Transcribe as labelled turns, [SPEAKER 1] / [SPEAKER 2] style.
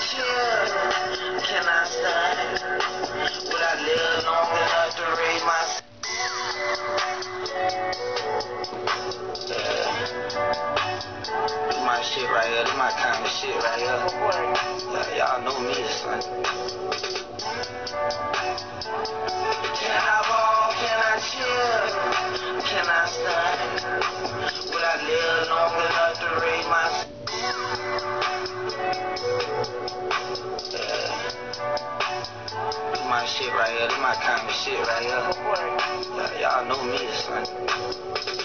[SPEAKER 1] I stand? Would I live long enough to raise my shit right here. This my kind of shit right here. Y'all know me, son. Shit right here. This my kind of shit right here. Y'all know me, son.